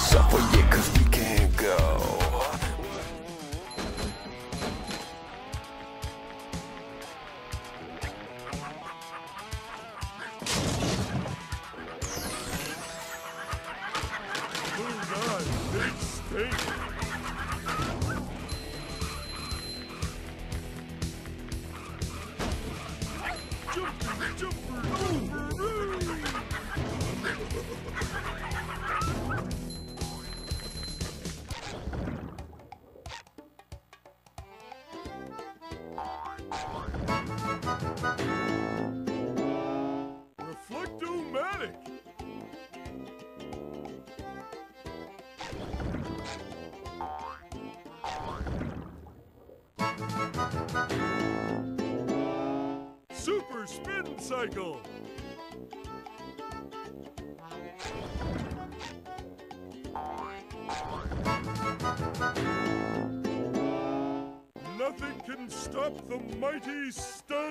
It's up when you confused Nothing can stop the mighty stone.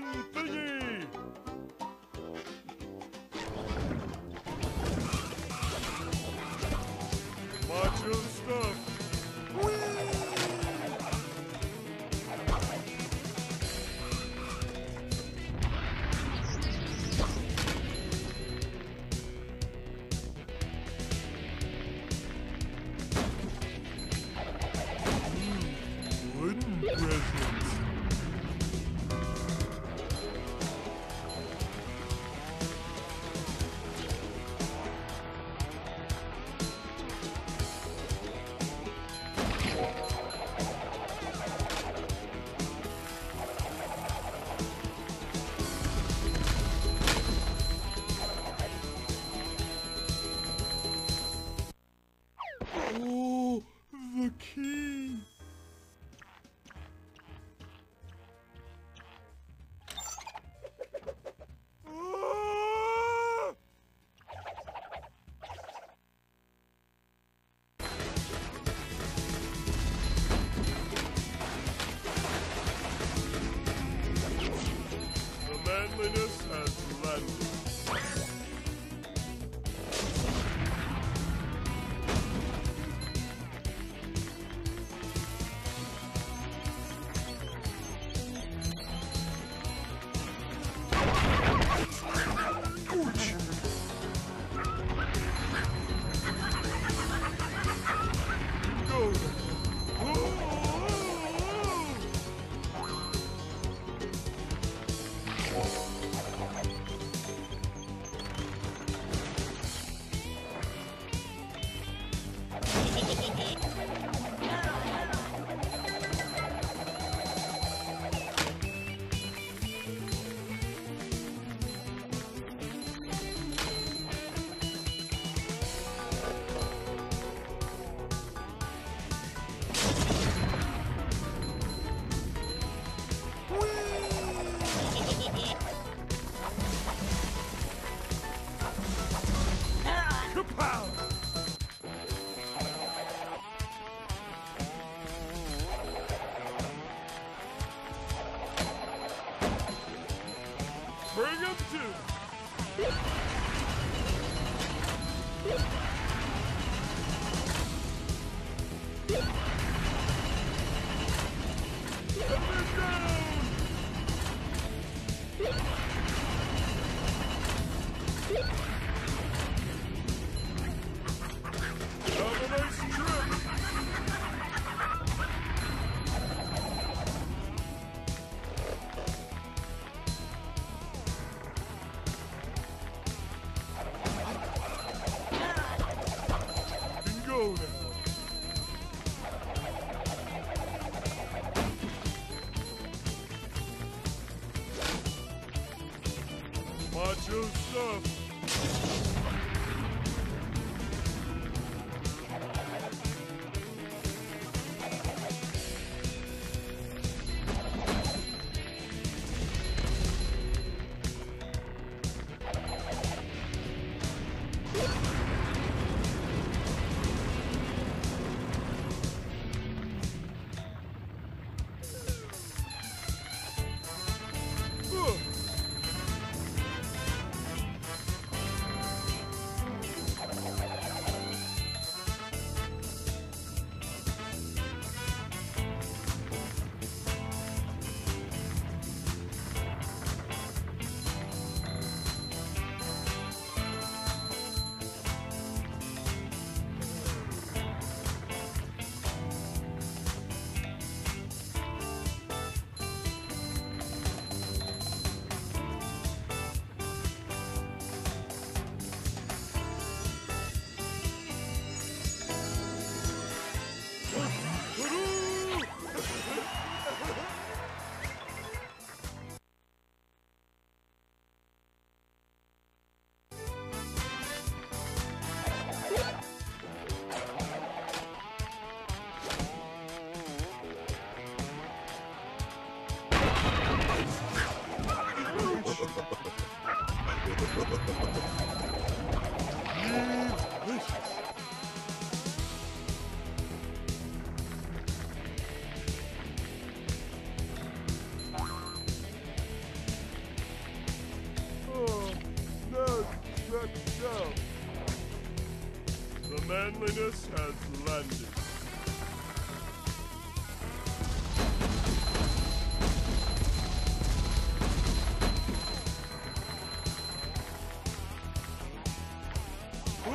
Ooh,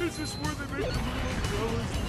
is this where they make the little umbrellas?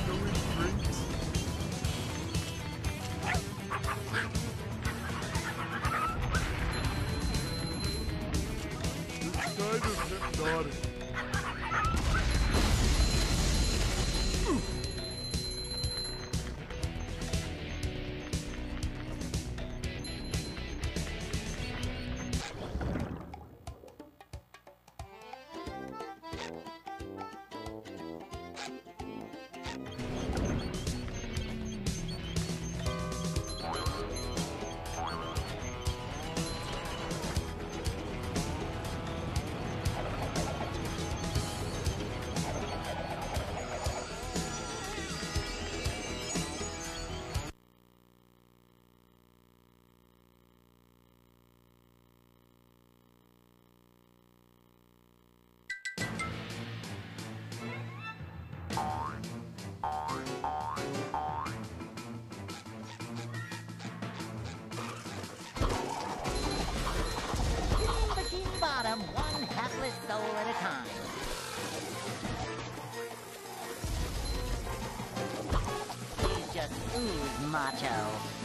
motto.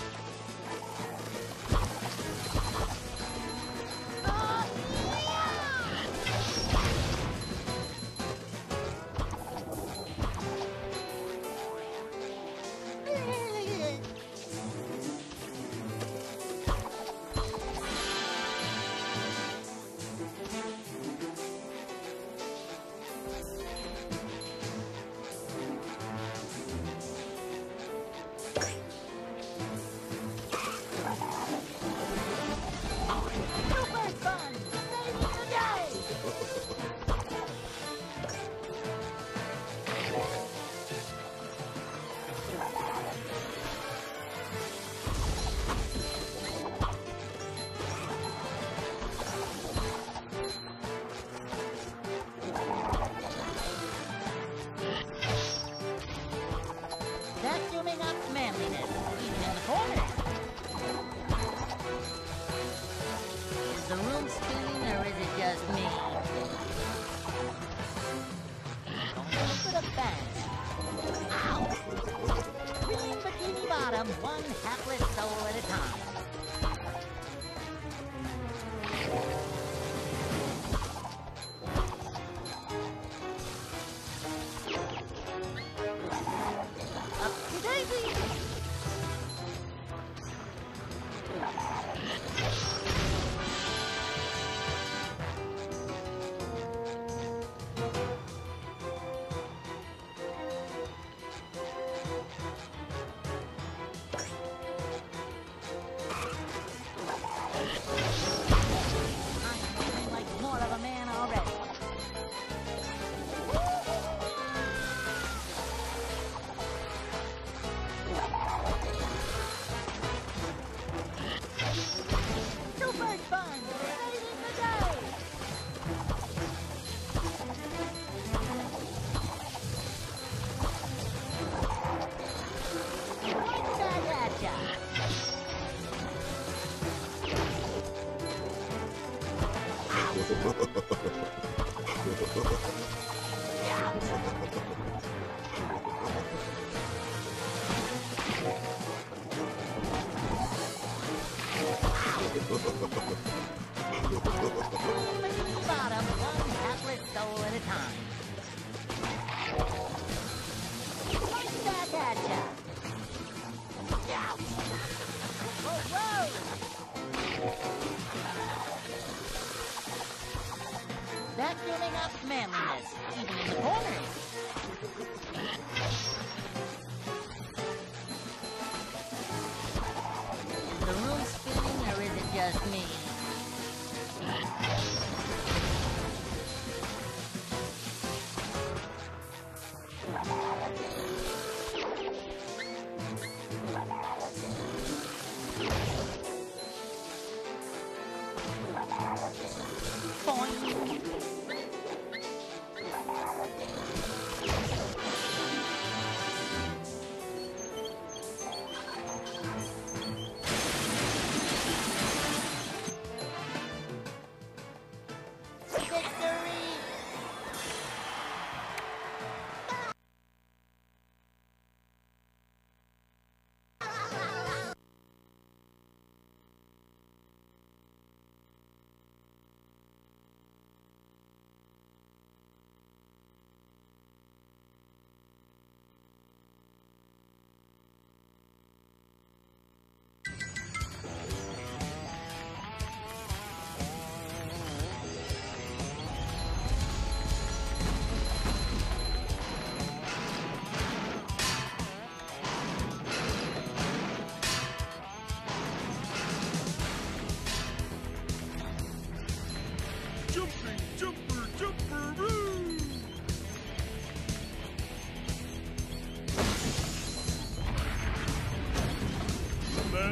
one hapless soul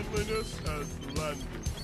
manliness has landed.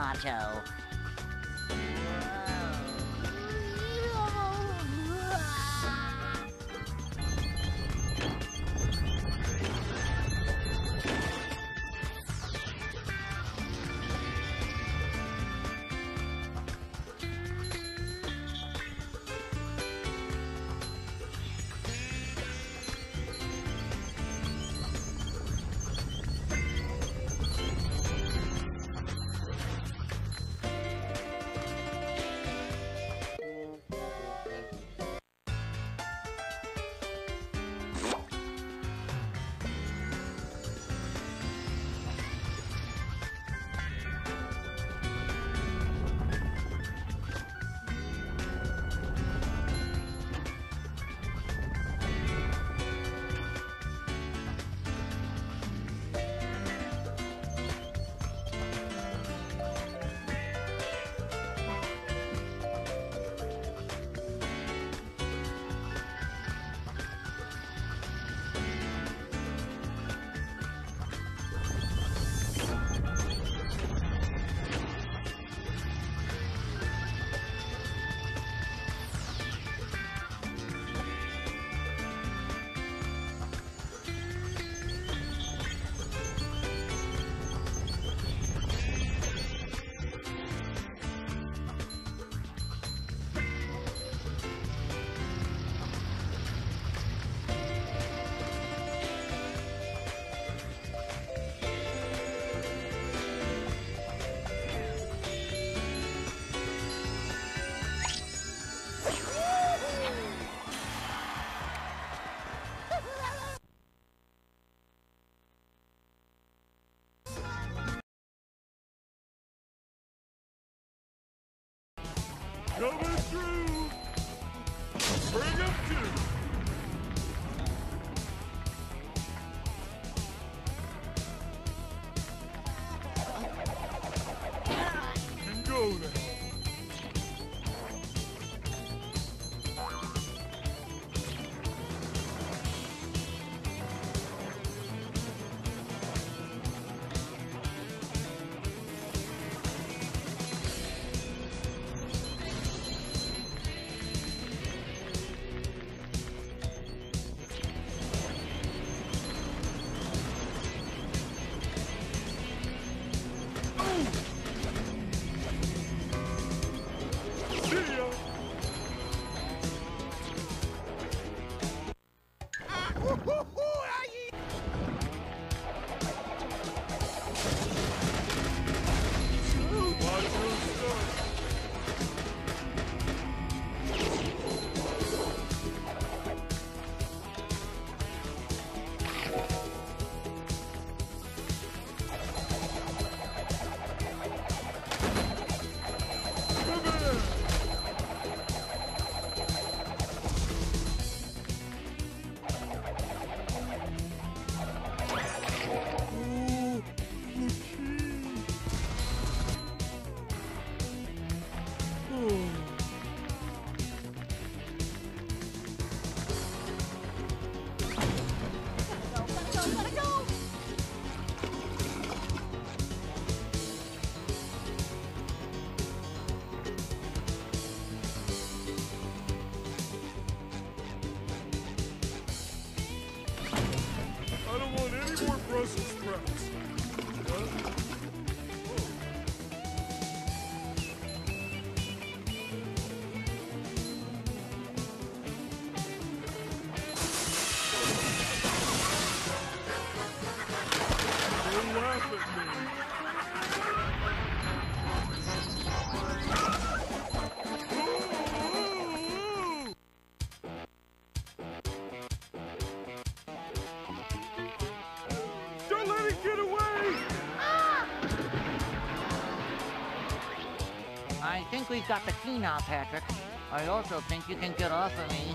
Ooze Coming through. Bring 'em to. got the key now, Patrick. I also think you can get off of me.